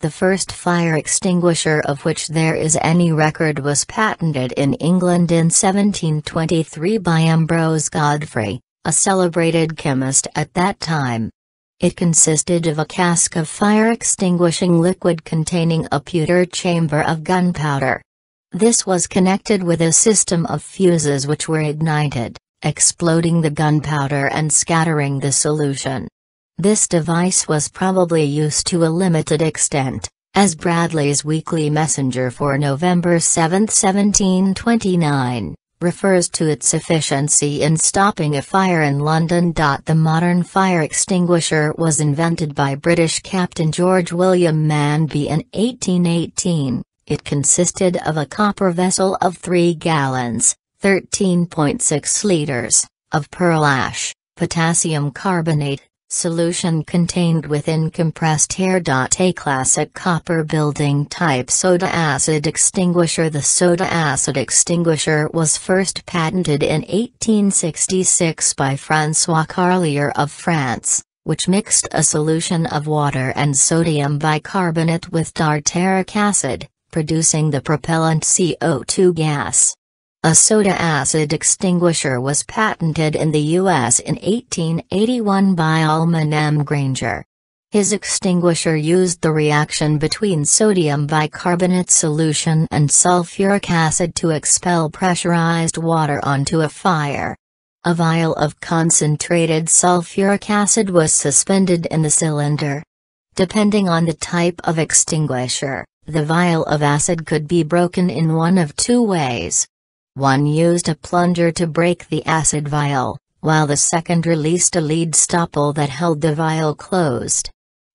The first fire extinguisher of which there is any record was patented in England in 1723 by Ambrose Godfrey, a celebrated chemist at that time. It consisted of a cask of fire-extinguishing liquid containing a pewter chamber of gunpowder. This was connected with a system of fuses which were ignited, exploding the gunpowder and scattering the solution. This device was probably used to a limited extent, as Bradley's weekly messenger for November 7, 1729, refers to its efficiency in stopping a fire in London. The modern fire extinguisher was invented by British Captain George William Manby in 1818. It consisted of a copper vessel of 3 gallons, 13.6 liters, of pearl ash, potassium carbonate, Solution contained within compressed air. A classic copper building type soda acid extinguisher The soda acid extinguisher was first patented in 1866 by François Carlier of France, which mixed a solution of water and sodium bicarbonate with tartaric acid, producing the propellant CO2 gas. A soda acid extinguisher was patented in the U.S. in 1881 by Almon M. Granger. His extinguisher used the reaction between sodium bicarbonate solution and sulfuric acid to expel pressurized water onto a fire. A vial of concentrated sulfuric acid was suspended in the cylinder. Depending on the type of extinguisher, the vial of acid could be broken in one of two ways. One used a plunger to break the acid vial, while the second released a lead stopple that held the vial closed.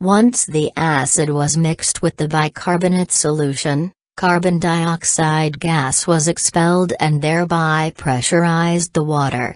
Once the acid was mixed with the bicarbonate solution, carbon dioxide gas was expelled and thereby pressurized the water.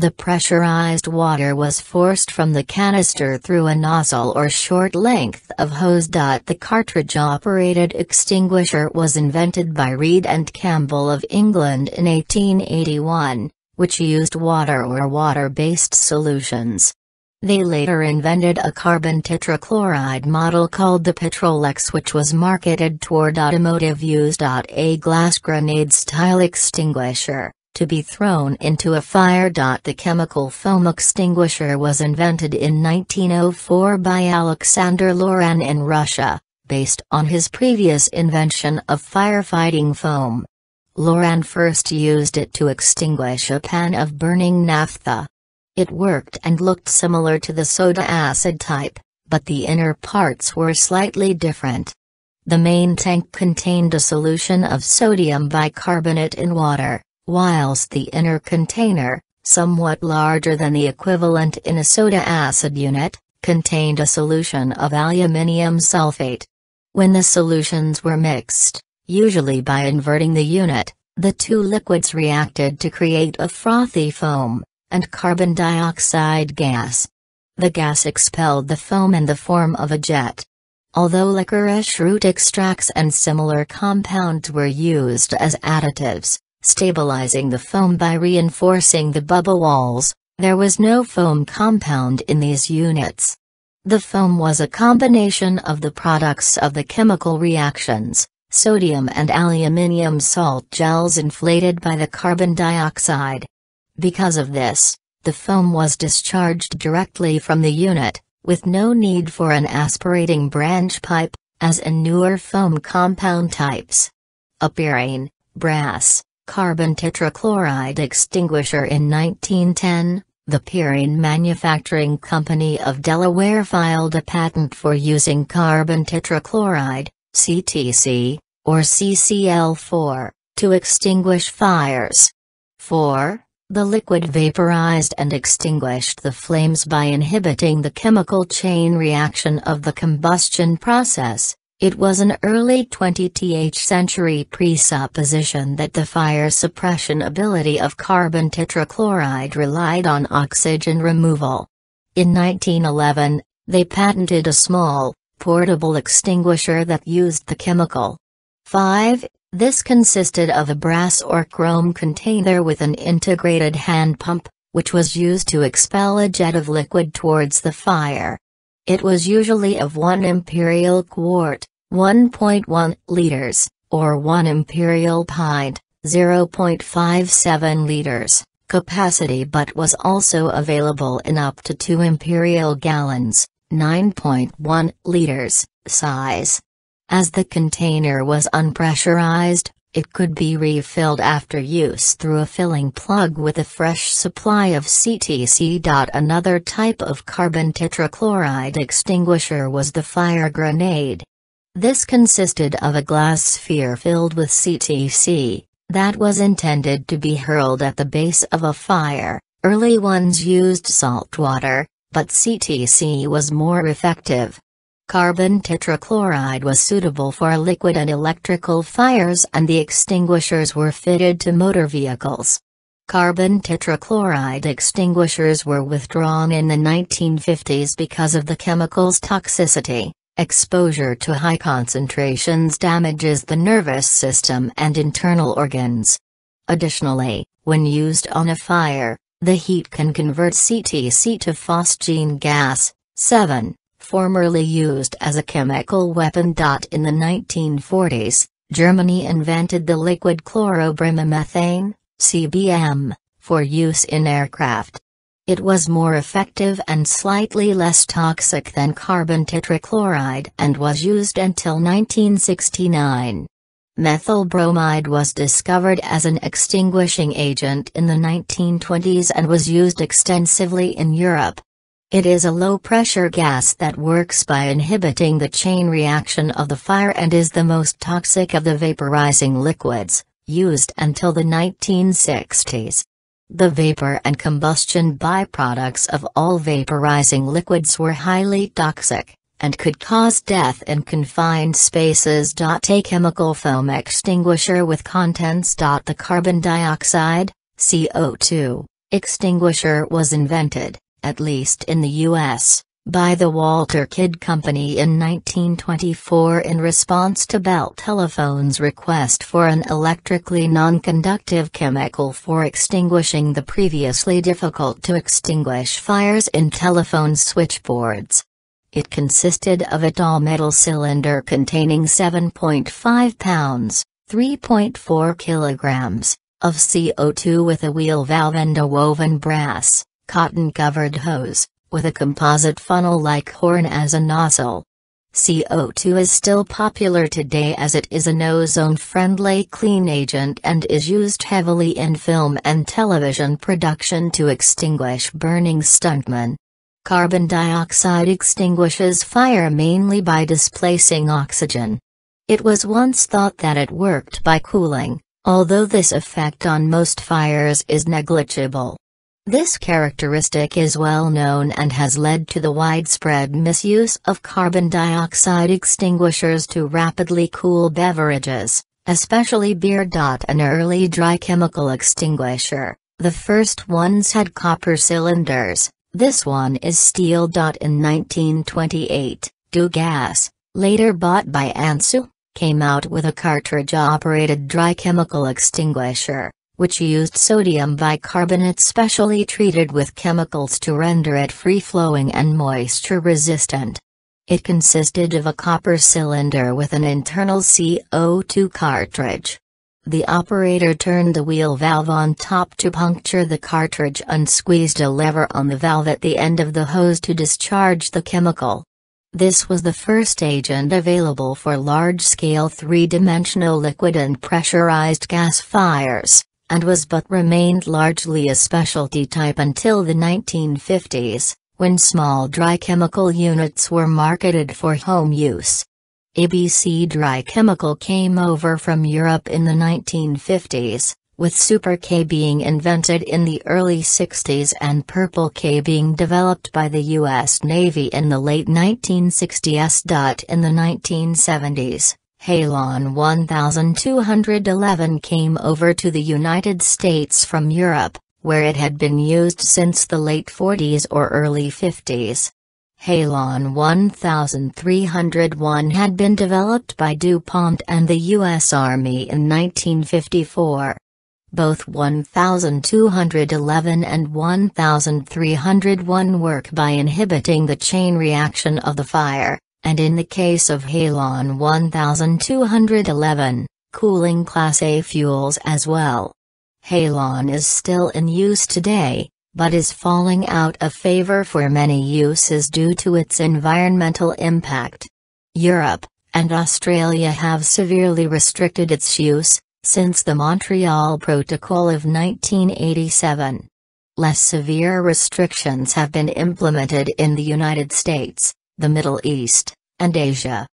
The pressurized water was forced from the canister through a nozzle or short length of hose. The cartridge-operated extinguisher was invented by Reed and Campbell of England in 1881, which used water or water-based solutions. They later invented a carbon tetrachloride model called the Petrolex which was marketed toward automotive use. A glass grenade-style extinguisher to be thrown into a fire. The chemical foam extinguisher was invented in 1904 by Alexander Loran in Russia, based on his previous invention of firefighting foam. Loran first used it to extinguish a pan of burning naphtha. It worked and looked similar to the soda acid type, but the inner parts were slightly different. The main tank contained a solution of sodium bicarbonate in water whilst the inner container, somewhat larger than the equivalent in a soda acid unit, contained a solution of aluminium sulfate. When the solutions were mixed, usually by inverting the unit, the two liquids reacted to create a frothy foam, and carbon dioxide gas. The gas expelled the foam in the form of a jet. Although licorice root extracts and similar compounds were used as additives, stabilizing the foam by reinforcing the bubble walls, there was no foam compound in these units. The foam was a combination of the products of the chemical reactions, sodium and aluminium salt gels inflated by the carbon dioxide. Because of this, the foam was discharged directly from the unit, with no need for an aspirating branch pipe, as in newer foam compound types. A pyrene, brass, carbon tetrachloride extinguisher in 1910, the Pyrene Manufacturing Company of Delaware filed a patent for using carbon tetrachloride, CTC, or CCl4, to extinguish fires. 4. The liquid vaporized and extinguished the flames by inhibiting the chemical chain reaction of the combustion process. It was an early 20th century presupposition that the fire suppression ability of carbon tetrachloride relied on oxygen removal. In 1911, they patented a small, portable extinguisher that used the chemical. 5. This consisted of a brass or chrome container with an integrated hand pump, which was used to expel a jet of liquid towards the fire. It was usually of 1 imperial quart, 1.1 liters, or 1 imperial pint, 0.57 liters, capacity but was also available in up to 2 imperial gallons, 9.1 liters, size. As the container was unpressurized, it could be refilled after use through a filling plug with a fresh supply of CTC. Another type of carbon tetrachloride extinguisher was the fire grenade. This consisted of a glass sphere filled with CTC, that was intended to be hurled at the base of a fire. Early ones used salt water, but CTC was more effective. Carbon tetrachloride was suitable for liquid and electrical fires and the extinguishers were fitted to motor vehicles. Carbon tetrachloride extinguishers were withdrawn in the 1950s because of the chemical's toxicity. Exposure to high concentrations damages the nervous system and internal organs. Additionally, when used on a fire, the heat can convert CTC to phosgene gas. 7 formerly used as a chemical weapon. In the 1940s, Germany invented the liquid chlorobromomethane, CBM, for use in aircraft. It was more effective and slightly less toxic than carbon tetrachloride and was used until 1969. Methyl bromide was discovered as an extinguishing agent in the 1920s and was used extensively in Europe. It is a low-pressure gas that works by inhibiting the chain reaction of the fire and is the most toxic of the vaporizing liquids, used until the 1960s. The vapor and combustion byproducts of all vaporizing liquids were highly toxic, and could cause death in confined spaces. A chemical foam extinguisher with contents. The carbon dioxide, CO2, extinguisher was invented at least in the U.S., by the Walter Kidde Company in 1924 in response to Bell Telephone's request for an electrically non-conductive chemical for extinguishing the previously difficult-to-extinguish fires in telephone switchboards. It consisted of a tall metal cylinder containing 7.5 pounds, 3.4 kilograms, of CO2 with a wheel valve and a woven brass, cotton-covered hose, with a composite funnel-like horn as a nozzle. CO2 is still popular today as it is an ozone-friendly clean agent and is used heavily in film and television production to extinguish burning stuntmen. Carbon dioxide extinguishes fire mainly by displacing oxygen. It was once thought that it worked by cooling, although this effect on most fires is negligible. This characteristic is well known and has led to the widespread misuse of carbon dioxide extinguishers to rapidly cool beverages, especially beer. An early dry chemical extinguisher, the first ones had copper cylinders, this one is steel. In 1928, Dugas, later bought by Ansul, came out with a cartridge-operated dry chemical extinguisher which used sodium bicarbonate specially treated with chemicals to render it free-flowing and moisture-resistant. It consisted of a copper cylinder with an internal CO2 cartridge. The operator turned the wheel valve on top to puncture the cartridge and squeezed a lever on the valve at the end of the hose to discharge the chemical. This was the first agent available for large-scale three-dimensional liquid and pressurized gas fires and was but remained largely a specialty type until the 1950s, when small dry chemical units were marketed for home use. ABC Dry Chemical came over from Europe in the 1950s, with Super K being invented in the early 60s and Purple K being developed by the U.S. Navy in the late 1960s. In the 1970s, Halon 1211 came over to the United States from Europe, where it had been used since the late 40s or early 50s. Halon 1301 had been developed by DuPont and the U.S. Army in 1954. Both 1211 and 1301 work by inhibiting the chain reaction of the fire, and in the case of Halon 1211, cooling Class A fuels as well. Halon is still in use today, but is falling out of favor for many uses due to its environmental impact. Europe and Australia have severely restricted its use since the Montreal Protocol of 1987. Less severe restrictions have been implemented in the United States, the Middle East, and Asia.